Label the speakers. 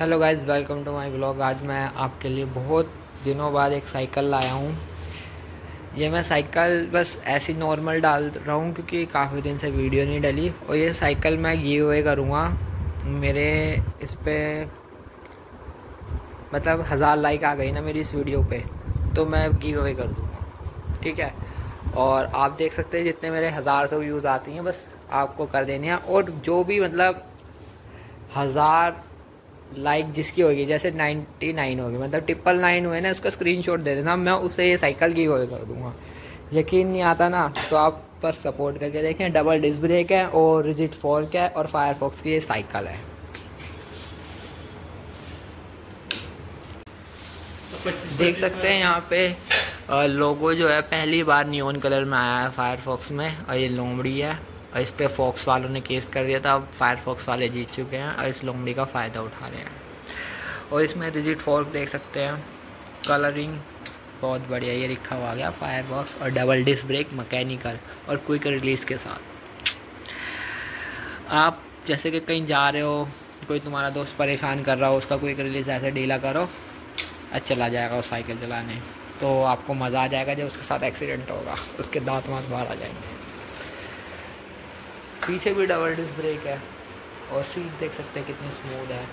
Speaker 1: Hello guys welcome to my blog आज मैं आपके लिए बहुत दिनों बाद एक साइकिल लाया हूँ। ये मैं साइकिल बस ऐसी नॉर्मल डाल रहा हूँ क्योंकि काफ़ी दिन से वीडियो नहीं डली और ये साइकिल मैं गिव अवे करूँगा। मेरे इस पर मतलब हज़ार लाइक आ गई ना मेरी इस वीडियो पे तो मैं गिव अवे कर दूँगा। ठीक है? और आप देख सकते हैं जितने मेरे हज़ार तो व्यूज़ आती हैं, बस आपको कर देने हैं। और जो भी मतलब हज़ार लाइक जिसकी होगी, जैसे नाइन्टी नाइन होगी मतलब ट्रिपल नाइन हुए ना, उसका स्क्रीनशॉट दे देना, मैं उसे ये साइकिल की होए कर दूँगा। यकीन नहीं आता ना तो आप बस सपोर्ट करके देखें डबल डिस्क ब्रेक है और रिजिट फोर का है और फायरफॉक्स की ये साइकिल है। देख सकते हैं यहाँ पे लोगो जो है, पहली बार नियोन कलर में आया है फायरफॉक्स में, और ये लोमड़ी है। और इस पर फॉक्स वालों ने केस कर दिया था। अब फायरफॉक्स वाले जीत चुके हैं और इस लोमड़ी का फ़ायदा उठा रहे हैं। और इसमें रिजिट फोर्क देख सकते हैं। कलरिंग बहुत बढ़िया, ये लिखा हुआ गया। फायरफॉक्स और डबल डिस्क ब्रेक मैकेनिकल और क्विक रिलीज़ के साथ। आप जैसे कि कहीं जा रहे हो, कोई तुम्हारा दोस्त परेशान कर रहा हो, उसका क्विक रिलीज़ ऐसे डीला करो अच्छा चला जाएगा वो साइकिल चलाने। तो आपको मज़ा आ जाएगा जब उसके साथ एक्सीडेंट होगा, उसके दांत वाँत बाहर आ जाएँगे। पीछे भी डबल डिस्क ब्रेक है और सीट देख सकते हैं कितनी स्मूथ है।